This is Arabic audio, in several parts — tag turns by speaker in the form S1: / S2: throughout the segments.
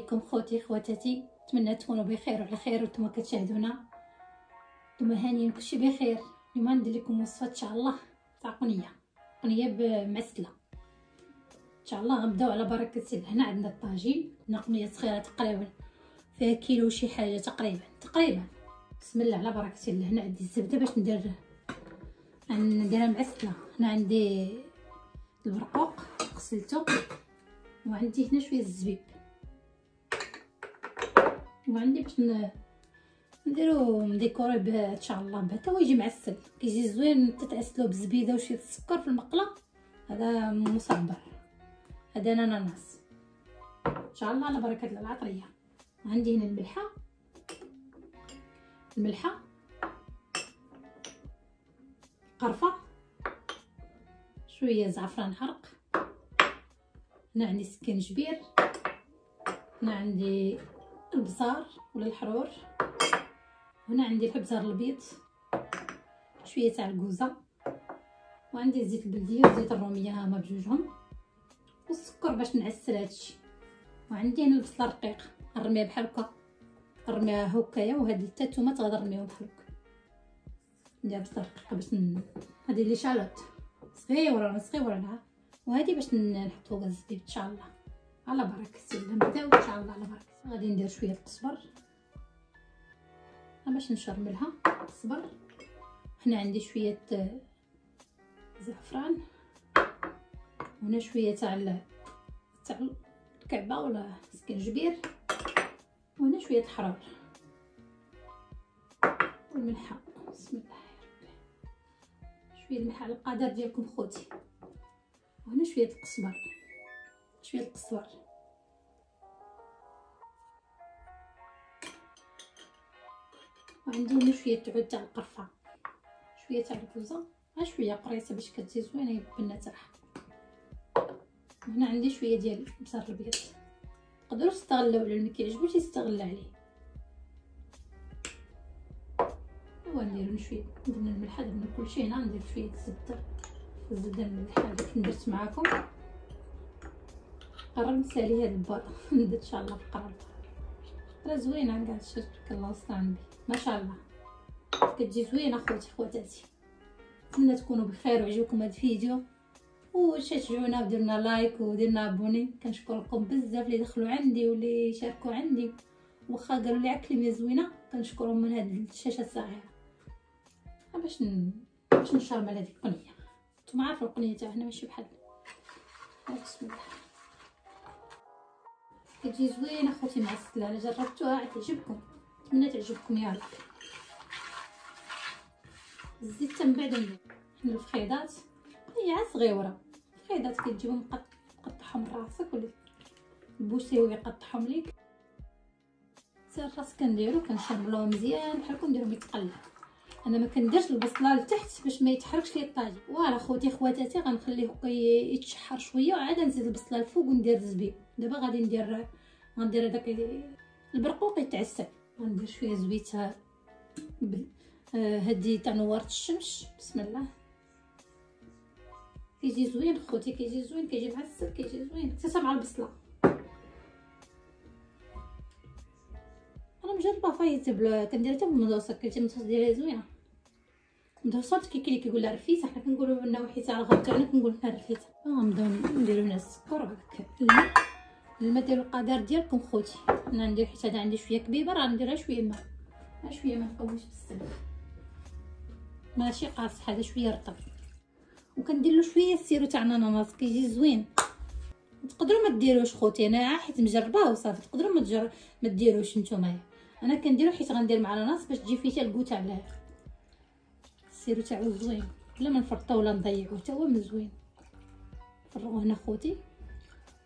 S1: عليكم خوتي خواتاتي. نتمنى تكونوا بخير وعلى خير وأنتم كتشاهدونا. نتوما هانيين كلشي بخير. اليوم ندير لكم وصفة إن شاء الله. تاع قنية. قنية بمعسلة. إن شاء الله غنبداو على بركة الله هنا عندنا الطاجين. هنا قنية صغيرة تقريبا فيها كيلو شي حاجة تقريبا. تقريبا. بسم الله على بركة الله هنا عندي الزبدة باش ندير نديرها معسلة. هنا عندي البرقوق غسلته. وعندي هنا شوية الزبيب. وعندي باش نديرو نديكوري به ان شاء الله يجي معسل كيجي زوين تتعسلو بالزبيده وشي السكر في المقلة هذا مصبر هذا أناناس. إن شاء الله على بركة العطرية. عندي هنا الملحة. الملحة. قرفة. شوية زعفران حرق. هنا عندي سكنجبير. هنا عندي البزار ولا الحرور. هنا عندي الابزار البيض شوية تاع الكوزة وعندي الزيت البلدية وزيت الرومية هما بجوجهم والسكر باش نعسل هادشي. وعندي هنا البصلة رقيق نرميها بحال هكا. نرميها هكايا وهاد التاتومات نرميهم بحال هكا. ندير بصله رقيقه باش ن... هادي لي شالوت. صغيرة صغيرة وهذه باش نحط فوق الزبيب إن شاء الله. على بركة الله نبداو ان شاء الله على بركة غادي ندير شوية القزبر باش نشرملها الصبر. هنا عندي شوية زعفران. وهنا شوية تاع تاع الكعبة ولا سكنجبير وهنا شوية حرار والملحة. بسم الله شوية الملح على القدر ديالكم خوتي. وهنا شوية القزبر شوية القزبر وعندي هنا شوية عود تاع القرفة. شوية تاع الكوزه ها شوية قريصة باش كتجي زوينه البنه تاعها وهنا عندي شوية ديال البصل الأبيض. تقدروا تستغلوا على اللي كيعجبوش يستغل عليه. هو نديرو شوية درنا الملح درنا كلشي هنا ندير شوية الزبده الزبده الملحة اللي درت معاكم. قرر نسالي هاد الباطه ندير ان شاء الله في راه زوينة كاع الله وسط عندي ما شاء الله. كتجي زوينة خوتي خواتاتي. نتمنى تكونوا بخير وعجبكم هذا الفيديو. وشجعونا وديرنا لايك وديرنا ابوني. كنشكركم بزاف اللي دخلوا عندي واللي شاركوا عندي. واخا قالوا لي كلمه زوينة كنشكرهم من هذه الشاشة الصغيرة. باش ن... باش نشرب على هذيك القنية. نتوما عارفين القنية تاعنا ماشي بحال. بسم الله. كتجي زوينه خوتي معسله أنا جربتوها تعجبكم نتمنى تعجبكم يا رب. الزيت من بعد حنا الفخيضات هي صغيرة. الفخيضات كتجيبهم قطعهم راسك ولا ال boucher يقطعهم ليك. سير الراس كنديرو كنشرملوه مزيان بحال كنديرو متقلب أنا ما كنديرش البصلة لتحت باش ما يتحركش لي الطاجين voilà خوتي خواتاتي غنخليه يتشحر شوية وعاد نزيد البصلة الفوق وندير الزبيب. دابا غادي ندير غندير هذاك البرقوق يتعسل. غندير شوية زويته. آه هدي تاع نواره الشمس. بسم الله. كيجي زوين خوتي كيجي زوين كيجي معسل كيجي زوين. حتى مع البصلة. أنا مجربه فايت بلا كندير حتى بالمدوسه كنتي المدوسه ديالها زوينه مدوسات كي كي كيقول لها رفيسه حنا كنقولوا لنا وحيد تاع الغرب تاعنا كنقول لها رفيسه غنبداو نديرو لنا السكر هكاك الماء الماء ديالو القدر ديالكم خوتي أنا ندير حيت هذا عندي شوية كبيبه راه نديرها شوية ماء شوية ما نقويش بزاف ماشي قاصح هذا شوية رطب وكندير له شوية ال sirop تاع الاناناس كيجي زوين تقدروا ما ديروش خوتي أنا حيت مجرباه وصافي تقدروا ما تجر... ما ديروش نتوما أنا كنديرو حيت غندير مع الأناناس باش تجي فيه ال goût تاع بلاها ال sirop تاعو زوين. بلا ما نفرطو ولا نضيعو حتى هو مزوين فرغوه هنا خوتي.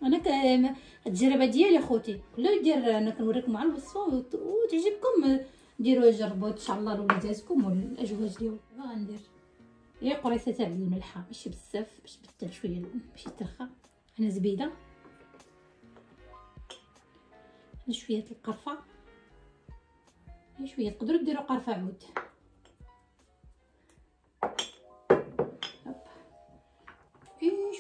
S1: أنا. التجربة ديالي خوتي. كل يدير أنا كنوريكم مع الوصفة وتعجبكم. ديروها جربوا إن شاء الله لوليداتكم والازواج ديالكم. غندير هي قريصة تاع الملحة. ماشي بزاف باش تبدل شوية باش يترخى هنا زبيدة. هنا شوية القرفة. هنا شوية تقدروا ديروا قرفة عود.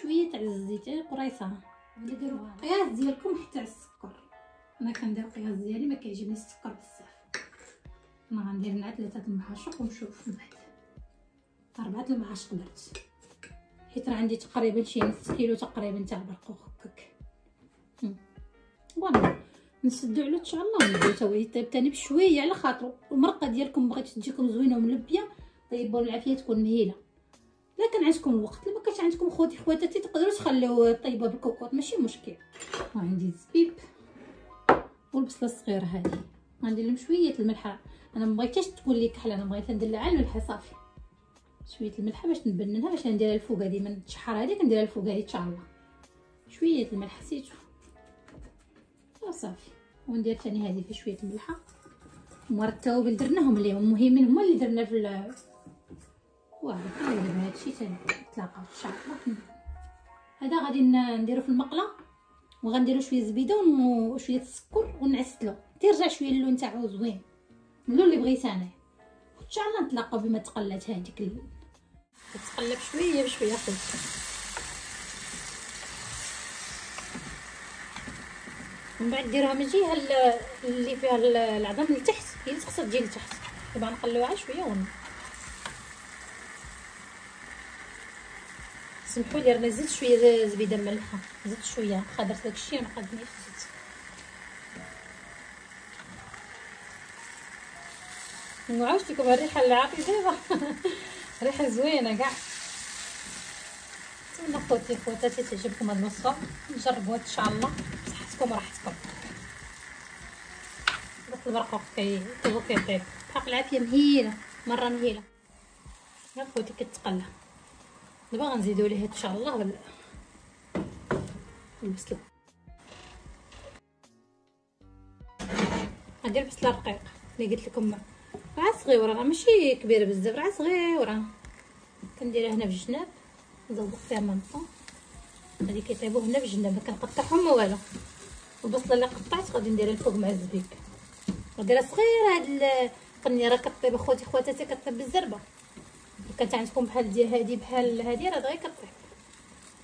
S1: شوية تاع الزيت قريصة. نديروها القياس ديالكم حتى السكر. أنا كندير القياس ديالي ما كيعجبني السكر بزاف. أنا غندير مع ثلاثة المعاشق ونشوف من بعد. أربعة المعاشق درت. حيت راه عندي تقريبا شي نص كيلو تقريبا تاع برقوق هكاك. فوالا نسدو على إن شاء الله ونبداو تا هو يطيب تاني بشوية على خاطرو المرقه ديالكم بغيت تجيكم زوينة وملبية. طيبوا العافية تكون مهيلة. لا كان عندكم الوقت لما كانش عندكم خوتي خواتاتي تقدروا تخليو طيبه بالكوكوط ماشي مشكل. وعندي الزبيب والبصلة الصغيرة هذه. غندير لهم شوية الملحة. أنا ما بغيتهاش تكون لي كحله أنا بغيتها ندلعها الملحه صافي شوية الملحة باش نبننها باش نديرها الفوق هذه. من الشحر هذيك نديرها الفوق هذه إن شاء الله. شوية الملح سيتو صافي. وندير ثاني هذه في شوية الملحه ومر التوابل درناهم اليوم المهمين هما اللي درنا في واه ندير هادشي ثاني نتلاقاو إن شاء الله. هذا غادي نديرو في المقلة وغنديرو شوية زبيده وشويه السكر ونعسلو. تيرجع شوية اللون تاعو زوين. اللون اللي بغيت أنا. ان شاء الله نتلاقاو بما تقلات هذيك تقلب شوية بشويه خوتي من بعد ديرها من الجهه اللي فيها العظم لتحت هي خاصها تجي لتحت. دابا نقلوها شوية ون. سمحوا لي راه زدت شوية زبيدة ملحه زدت شوية. خاطر داكشي ما قادنيش زدت نعاودت لكم الريحة العاقي دابا ريحة زوينة كاع. نتمنى خوتي خواتاتي تعجبكم هاد الوصفة. نجربوها إن شاء الله. بصحتكم وراحتكم بس البرقوق كي كيطيب بحق العافية مهيلة مرة مهيلة. يا خوتي كتقلى. دابا غنزيدو ليه إن شاء الله. البصله غندير بصله رقيقه اللي قلت لكم راه صغيره راه ماشي كبيرة بزاف راه صغيره كنديرها هنا في الجناب. نزوق فيها مامطون غادي كيطيبوا هنا في الجناب ما كنقطعهم ما والو البصله اللي قطعت غادي نديرها الفوق مع الزبيب. غادي صغيره هاد القنيره كطيب. اخواتي خواتاتي كطيب بالزربة. كانت عندكم بحال ديال هادي بحال هادي راه دغيا كطيب.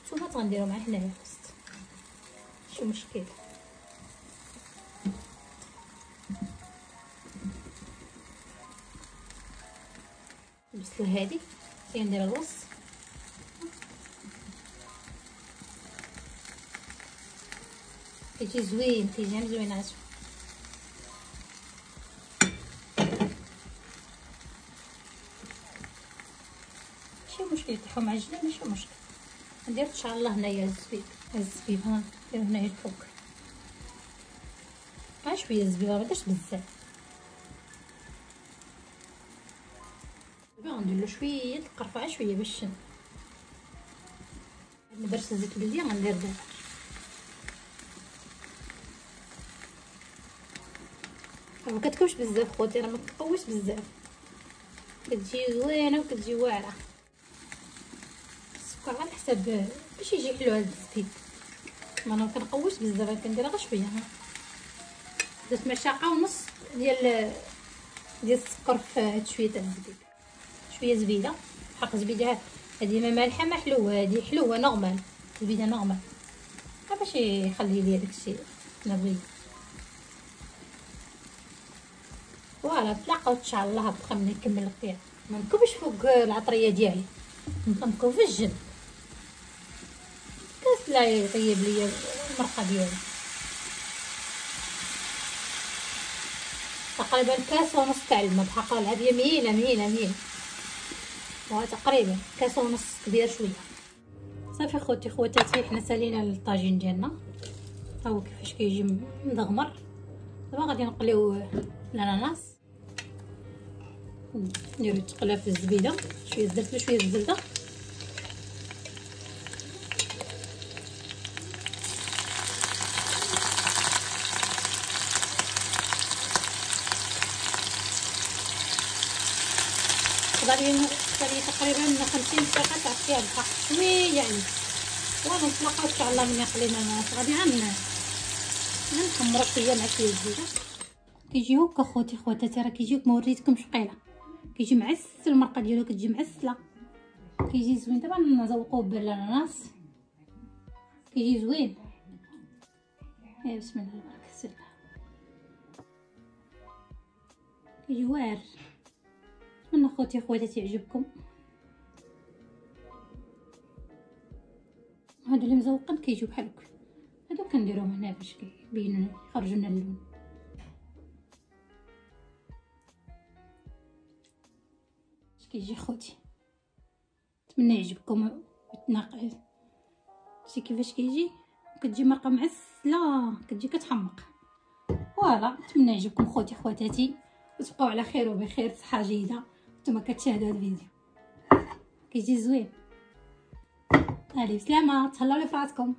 S1: نتوما تغنديروا مع هنايا الوسط شي مشكل؟ البصله هادي. كندير الوسط كيجي زوين كيجي زوينات ماشي مشكل يطيحو معجنين ماشي مشكل ندير ان شاء الله هنايا الزبيب الزبيب ها ندير هنايا الفوق ها شوية الزبيب ما بداش بزاف دابا غندير له شوية القرفه شوية باش درت الزيت بلديه غندير دابا ما كتكونش بزاف خوتي راه ما كتقويش بزاف. كتجي زوينة وكتجي واعرة. السكر على حساب باش يجي حلو هذا الزبيب ما أنا كنقويش بزاف كندير غير شوية. درت مشاقة ونص ديال ديال السكر في هاد شوية تاع الزبيب شوية زبيدة. حق زبيدة هذه ما مالحة ما حلوة. هذه حلوة normal زبيدة normal باش يخلي لي داكشي. نبغي voilà تلاقاو إن شاء الله بقى ملي نكمل الطياب ما نكبش فوق العطرية ديالي. نكون في الجنب. كاس لا يطيب ليا المرقة ديالي. تقريبا كاس ونص تاع الماء بحق العافيه مهيله مهيله مهيله تقريبا كاس ونص كبير شوية. صافي خوتي خواتاتي حنا سالينا الطاجين ديالنا. ها هو كيفاش كيجي مدغمر. دابا غادي نقليو الاناناس نديرو تقلى في الزبيدة شوية درت له شوية الزبده غادي تقريبا 50 دقيقة تاع فيها الحق شوية يعني. ونتلاقاو ان شاء الله من قلينا غادي غن نحمرو شوية مع شوية الزبده كيجيوك اخوتي خواتاتي راه كيجيوك ما وريتكمش قيله كيجي معس المرقة ديالو كتجي معسلة. كيجي زوين. دابا نزوقوه بالاناناس كيجي زوين. إيه بسم الله تبارك الله. كيجي واعر. نتمنى خوتي خواتاتي يعجبكم هادو اللي مزوقين كيجيو بحال هكا هادو كنديروهم هنا باش كيبينو يخرجو لنا اللون. كيجي خوتي. نتمنى يعجبكم وتناقش. شتي كيفاش كيجي؟ كتجي مرقة معسلة كتجي كتحمق. فوالا نتمنى يعجبكم خوتي خواتاتي. وتبقاو على خير وبخير صحة جيدة. نتوما كتشاهدوا هذا الفيديو. كيجي زوين هادي بسلامه تهلاو لي فراسكم.